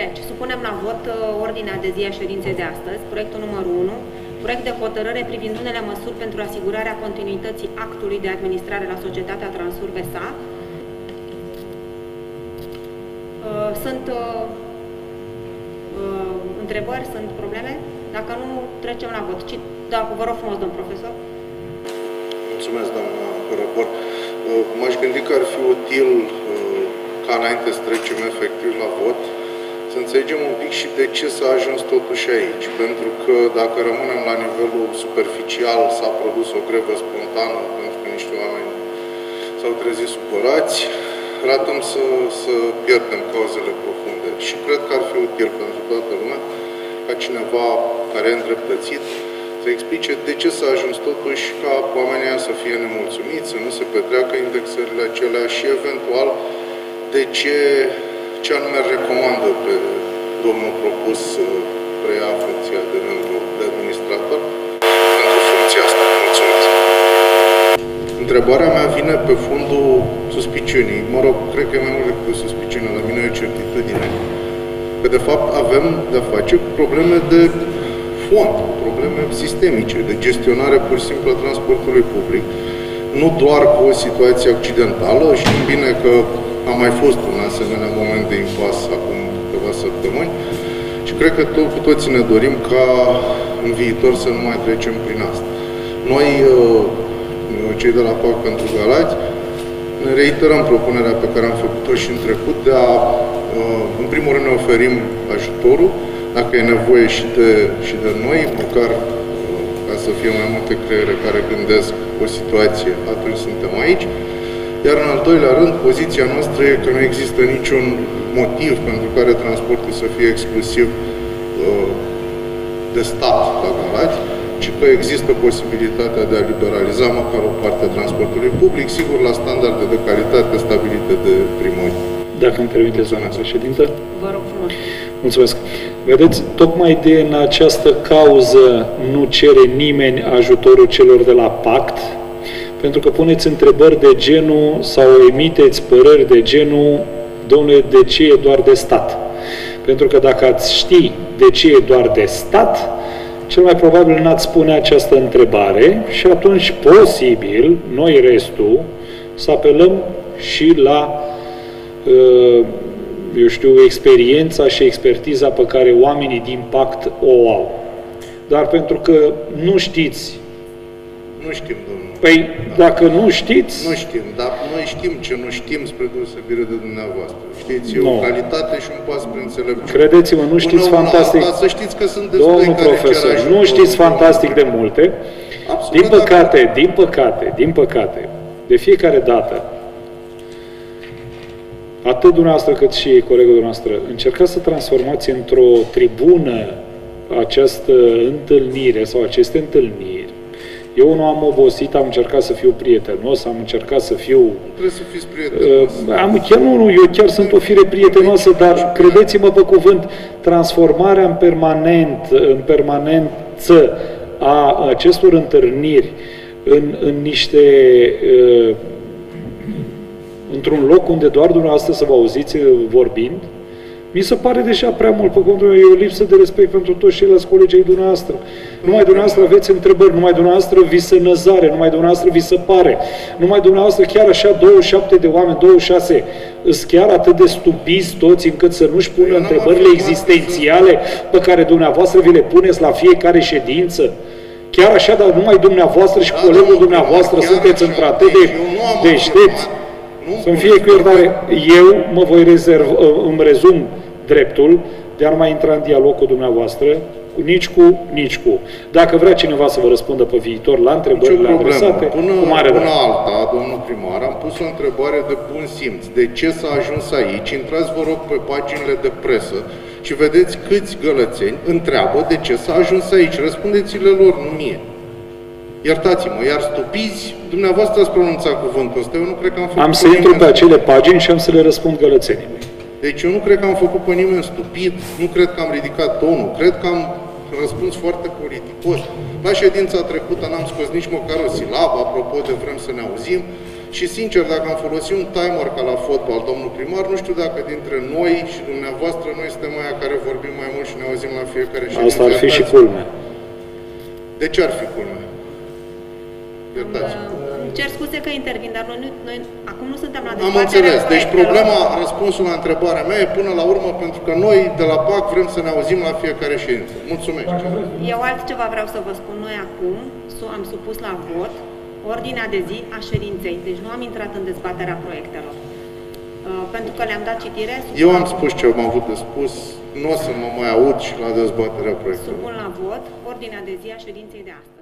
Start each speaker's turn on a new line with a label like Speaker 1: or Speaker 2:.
Speaker 1: Deci, supunem la vot uh, ordinea de zi a ședinței de astăzi, proiectul numărul 1, proiect de hotărâre privind unele măsuri pentru asigurarea continuității actului de administrare la societatea Transur VSA. Uh, Sunt uh, uh, întrebări, sunt probleme? Dacă nu, trecem la vot. Ci- Da, vă rog frumos, domn profesor.
Speaker 2: Mulțumesc, doamna raport. M-aș gândi că ar fi util uh, ca înainte să trecem efectiv la vot, să înțelegem un pic și de ce s-a ajuns totuși aici. Pentru că dacă rămânem la nivelul superficial, s-a produs o grevă spontană pentru că niște oameni s-au trezit supărați, ratăm să, să pierdem cauzele profunde. Și cred că ar fi util pentru toată lumea ca cineva care e îndreptățit să explice de ce s-a ajuns totuși ca oamenii ăia să fie nemulțumiți, să nu se petreacă indexările acelea și eventual de ce, ce anume recomandă pe domnul propus să preia funcția de membru de administrator pentru funcția asta. Mulțumesc. Întrebarea mea vine pe fundul suspiciunii. Mă rog, cred că e mai mult decât o suspiciune, la mine e o certitudine. Că de fapt avem de-a face cu probleme de fond, probleme sistemice, de gestionare pur și simplă a transportului public, nu doar cu o situație accidentală, știm bine că a mai fost un asemenea moment de impas acum câteva săptămâni și cred că tot, cu toții ne dorim ca în viitor să nu mai trecem prin asta. Noi, uh, cei de la PAC pentru Galați, ne reiterăm propunerea pe care am făcut-o și în trecut de a, uh, în primul rând, ne oferim ajutorul, dacă e nevoie și de, și de noi, măcar uh, ca să fie mai multe creiere care gândesc o situație, atunci suntem aici. Iar în al doilea rând, poziția noastră e că nu există niciun motiv pentru care transportul să fie exclusiv uh, de stat la Galați, ci că există posibilitatea de a liberaliza măcar o parte a transportului public, sigur la standarde de calitate stabilite de primări.
Speaker 3: Dacă îmi permiteți, doamna președintă.
Speaker 1: Vă rog frumos.
Speaker 3: Mulțumesc. Vedeți, tocmai din această cauză nu cere nimeni ajutorul celor de la pact, pentru că puneți întrebări de genul sau emiteți păreri de genul, domnule, de ce e doar de stat? Pentru că dacă ați ști de ce e doar de stat, cel mai probabil n-ați spune această întrebare și atunci, posibil, noi restul, să apelăm și la uh, eu știu, experiența și expertiza pe care oamenii din pact o au. Dar pentru că nu știți,
Speaker 2: Nu știm, domnul.
Speaker 3: păi dacă nu știți,
Speaker 2: Nu știm, dar noi știm ce nu știm spre deosebire de dumneavoastră. Știți, e
Speaker 3: Nu.
Speaker 2: o calitate și un pas spre înțelepciune.
Speaker 3: credeți-mă, nu știți
Speaker 2: Până una
Speaker 3: fantastic,
Speaker 2: Alta, să știți că sunt destui
Speaker 3: domnul
Speaker 2: care cer
Speaker 3: profesor,
Speaker 2: ajutor.
Speaker 3: nu știți fantastic de multe,
Speaker 2: Absolut
Speaker 3: din
Speaker 2: de
Speaker 3: păcate, din păcate, din păcate, de fiecare dată, atât dumneavoastră cât și colegul dumneavoastră, încercați să transformați într-o tribună această întâlnire sau aceste întâlniri. Eu nu am obosit, am încercat să fiu prietenos, am încercat să fiu
Speaker 2: Trebuie să fiți prietenos.
Speaker 3: Uh, am, chiar nu, nu, eu chiar sunt o fire prietenoasă, dar credeți-mă pe cuvânt, transformarea în permanent, în permanență a acestor întâlniri în, în niște uh, într-un loc unde doar dumneavoastră să vă auziți uh, vorbind, mi se pare deja prea mult, pe contul meu, e o lipsă de respect pentru toți ceilalți colegii ai dumneavoastră. Numai dumneavoastră aveți întrebări, numai dumneavoastră vi se năzare, numai dumneavoastră vi se pare, numai dumneavoastră chiar așa 27 de oameni, 26, îs chiar atât de stupiți toți încât să nu-și pună
Speaker 2: Eu n-am
Speaker 3: întrebările
Speaker 2: afirmat că
Speaker 3: existențiale pe care dumneavoastră vi le puneți la fiecare ședință. Chiar așa, dar numai dumneavoastră și
Speaker 2: Da,
Speaker 3: colegul
Speaker 2: domnul
Speaker 3: dumneavoastră
Speaker 2: primar, chiar
Speaker 3: sunteți
Speaker 2: așa.
Speaker 3: într-atât
Speaker 2: Deci
Speaker 3: de
Speaker 2: eu nu am
Speaker 3: deștepți.
Speaker 2: afirmat, nu
Speaker 3: Să-mi
Speaker 2: pot
Speaker 3: fie cu
Speaker 2: spune
Speaker 3: iertare,
Speaker 2: asta.
Speaker 3: eu mă voi rezerv, îmi rezum dreptul de a nu mai intra în dialog cu dumneavoastră, cu- nici cu, nici cu. Dacă vrea cineva să vă răspundă pe viitor la
Speaker 2: Nicio
Speaker 3: întrebările
Speaker 2: problemă.
Speaker 3: adresate,
Speaker 2: Până,
Speaker 3: cu mare
Speaker 2: până
Speaker 3: drag.
Speaker 2: alta, domnul primar, am pus o întrebare de bun simț. De ce s-a ajuns aici? Intrați, vă rog, pe paginile de presă și vedeți câți gălățeni întreabă de ce s-a ajuns aici. Răspundeți-le lor, nu mie. Iertați-mă, iar stupiți, dumneavoastră ați pronunțat cuvântul ăsta, eu nu cred că am făcut
Speaker 3: Am să
Speaker 2: pe
Speaker 3: intru pe
Speaker 2: nimeni
Speaker 3: acele pagini și am să le răspund gălățenii.
Speaker 2: Deci eu nu cred că am făcut pe nimeni stupid, nu cred că am ridicat tonul, cred că am răspuns foarte politicos. La ședința trecută n-am scos nici măcar o silabă, apropo de vrem să ne auzim, Și sincer, dacă am folosit un timer ca la fotbal, domnul primar, nu știu dacă dintre noi și dumneavoastră noi suntem aia care vorbim mai mult și ne auzim la fiecare ședință.
Speaker 3: Asta ar fi și
Speaker 2: Iertați-mă.
Speaker 3: culmea.
Speaker 2: De ce ar fi culmea? Iertați.
Speaker 1: Uh, Îmi cer scuze că intervin, dar noi, nu- noi acum nu suntem la
Speaker 2: Am
Speaker 1: dezbaterea
Speaker 2: înțeles. Deci
Speaker 1: proiectelor.
Speaker 2: problema, răspunsul la întrebarea mea e până la urmă pentru că noi de la PAC vrem să ne auzim la fiecare ședință. Mulțumesc.
Speaker 1: Eu altceva vreau să vă spun. Noi acum su- am supus la vot ordinea de zi a ședinței. Deci nu am intrat în dezbaterea proiectelor. Uh, Pentru că le-am dat citire, supun
Speaker 2: Eu
Speaker 1: la
Speaker 2: am
Speaker 1: vot-
Speaker 2: spus ce am avut de spus, nu o să mă mai aud și la dezbaterea proiectului.
Speaker 1: supun la vot ordinea de zi a ședinței de astăzi.